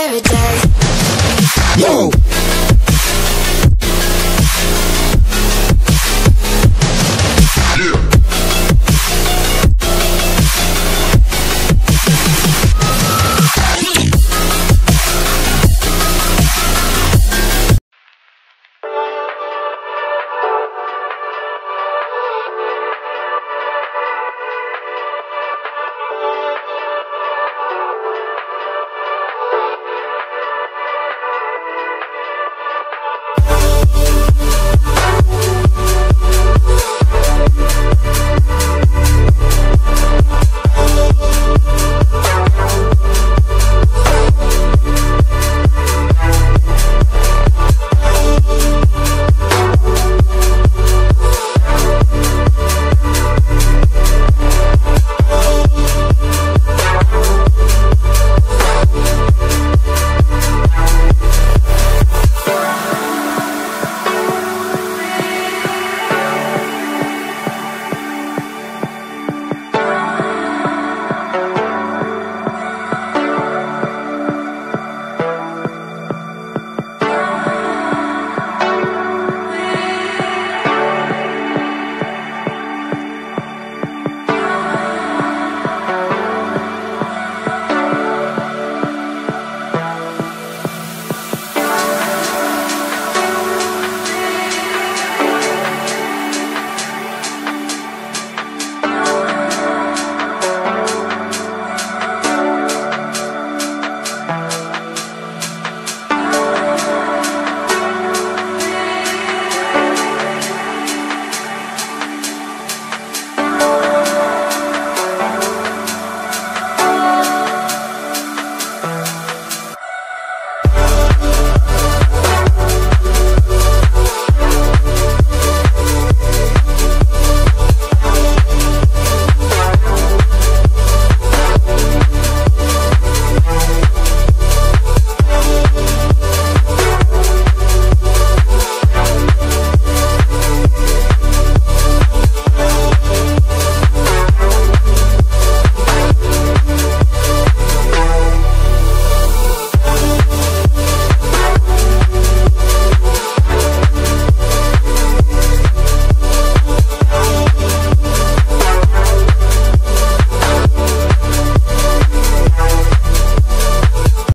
Paradise. Whoa.